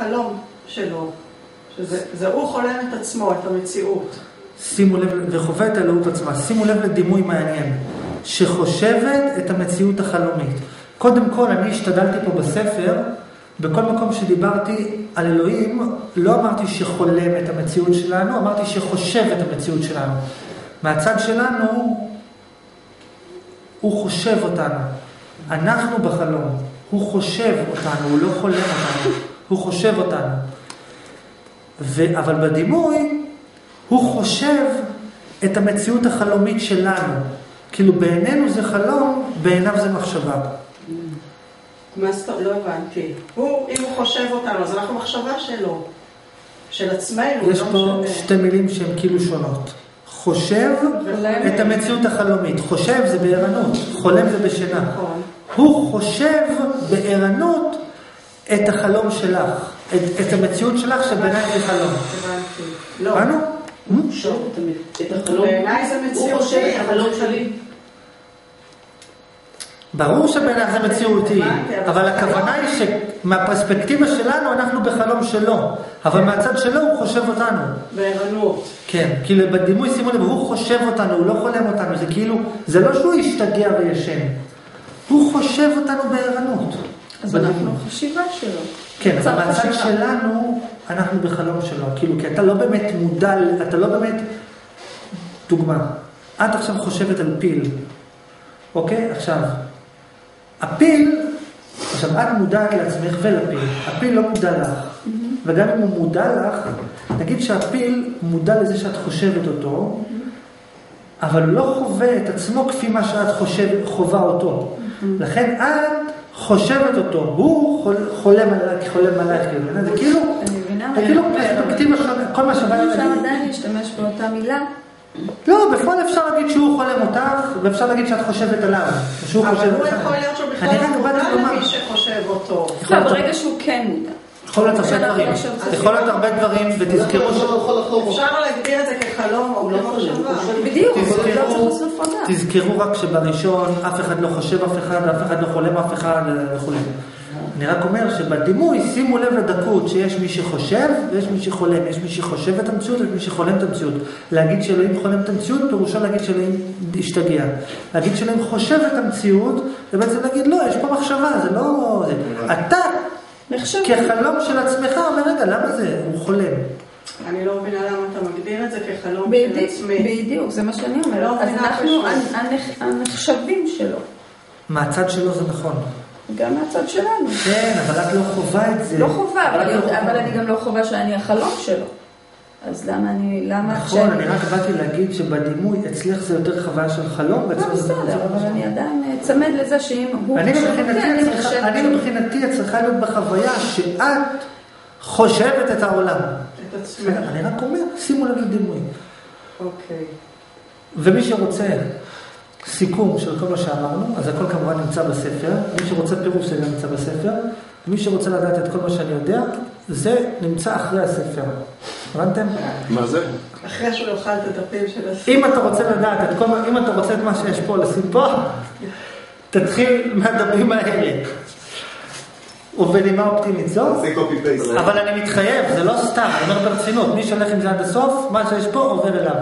חלום שלו, שזה הוא חולם את עצמו, את המציאות. שימו לב, וחווה את אלוהות עצמה. שימו לב לדימוי מעניין, שחושבת את המציאות החלומית. קודם כל, אני השתדלתי פה בספר, בכל מקום שדיברתי על אלוהים, לא אמרתי שחולם את המציאות שלנו, אמרתי שחושב את המציאות שלנו. מהצד שלנו, הוא חושב אותנו. אנחנו בחלום. הוא חושב אותנו, הוא לא חולם אותנו, הוא חושב אותנו. ו... אבל בדימוי, הוא חושב את המציאות החלומית שלנו. כאילו בעינינו זה חלום, בעיניו זה מחשבה. מה זאת אומרת? לא הבנתי. הוא, אם הוא חושב אותנו, אז אנחנו מחשבה שלו. של עצמנו. יש לא פה. שתי מילים שהן כאילו שונות. חושב את המציאות החלומית. חושב זה בערנות, חולם זה בשינה. נכון. הוא חושב בערנות את החלום שלך, את, את המציאות שלך שבעיניי זה חלום. לא. הבנו? שואל את החלום. הוא חושב את שלי. ברור שבעיניו זה מציאותי, אבל הכוונה. היא שמהפרספקטיבה שלנו אנחנו בחלום שלו, אבל מהצד שלו הוא חושב אותנו. בערנות. כן, כאילו בדימוי, שימו לב, הוא חושב אותנו, הוא לא חולם אותנו, זה כאילו, זה לא שהוא השתגע וישן, הוא חושב אותנו בערנות. אז. אנחנו חשיבה שלו. כן, אבל צד מהצד. שלנו, אנחנו בחלום שלו, כאילו, כי אתה לא באמת מודע, אתה לא באמת, דוגמה, את עכשיו חושבת על פיל, אוקיי? עכשיו, הפיל, עכשיו את מודעת לעצמך ולפיל, הפיל לא מודע לך, וגם אם הוא מודע לך, נגיד שהפיל מודע לזה שאת חושבת אותו, אבל הוא לא חווה את עצמו כפי מה שאת חושב, חווה אותו. לכן את חושבת אותו, הוא חול, חולם עלייך, חולם עלייך, כאילו, זה כאילו, אני מבינה זה כאילו. פרספקטיבה שונה, כל מה שבא לי אפשר להגיד. עדיין להשתמש באותה מילה. לא, בפועל אפשר להגיד שהוא חולם אותך, ואפשר להגיד שאת חושבת עליו. שהוא אבל חושב הוא אותך. יכול להיות שהוא בכלל לא מודע למי שחושב אותו. לא, להיות- ברגע שהוא כן מודע. יכול להיות הרבה דברים, יכול להיות הרבה דברים, ותזכרו ש... לא יכול לחלום. אפשר להגדיר את זה כחלום או לא הוא כמחשבה. בדיוק, לא תזכרו, רק שבראשון אף אחד לא חושב אף אחד, אף אחד לא חולם אף אחד אה, וכו'. אני רק אומר שבדימוי, שימו לב לדקות שיש מי שחושב ויש מי שחולם. יש מי שחושב את המציאות ויש מי שחולם את המציאות. להגיד שאלוהים חולם את המציאות, פירושו להגיד שאלוהים השתגע. להגיד שאלוהים חושב את המציאות, זה בעצם להגיד, לא, יש פה מחשבה, זה לא... זה. אתה, מחשבה. כחלום של עצמך, אומר, רגע, למה זה? הוא חולם. אני לא מבינה למה אתה מגדיר את זה כחלום של עצמי. בדיוק, זה מה שאני לא אומרת. אז מבינה אנחנו הנחשבים שלו, מהצד שלו זה נכון. גם מהצד שלנו. כן, אבל את לא חווה את זה. לא חובה, אבל לא חווה. אבל אני גם לא חובה שאני החלום שלו. אז למה אני, למה נכון, אני רק באתי להגיד שבדימוי אצלך זה יותר חוויה של חלום, לא ואצלך זה בסדר, אבל אני עדיין אה, צמד לזה שאם הוא אני מבחינתי, צריכה- להיות בחוויה שאת חושבת את העולם. את עצמי. אני רק אומר, שימו לב לדימוי. אוקיי. ומי שרוצה סיכום של כל מה שאמרנו, אז הכל כמובן נמצא בספר. מי שרוצה פירוש זה גם נמצא בספר. ומי שרוצה לדעת את כל מה שאני יודע, זה נמצא אחרי הספר. הבנתם? מה זה? אחרי שהוא יאכל את הדפים של הספר. אם אתה רוצה לדעת את כל אם אתה רוצה את מה שיש פה לשים פה, תתחיל מהדפים האלה. ובנימה אופטימית זו, זה קופי פייסט. אבל אני מתחייב, זה לא סתם, אני אומר ברצינות, מי שהולך עם זה עד הסוף, מה שיש פה עובר אליו.